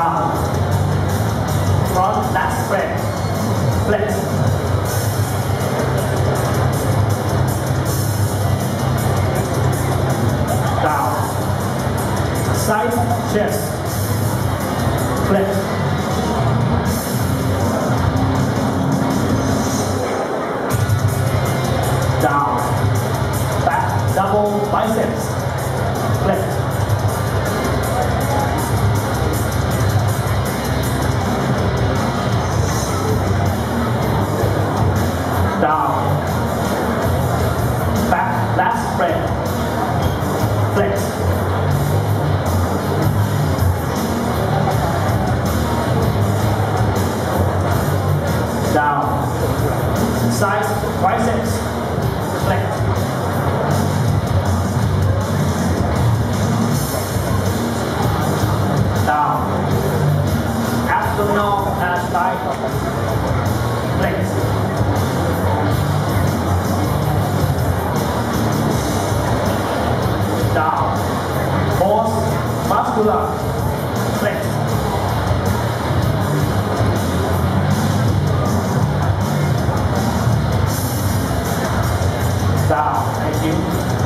down, front lat spread, flex, down, side chest, flex, down, back double biceps, flex. Last spread, flex. Down, side biceps, flex. Down, abdominal and side, 是不是对三二开心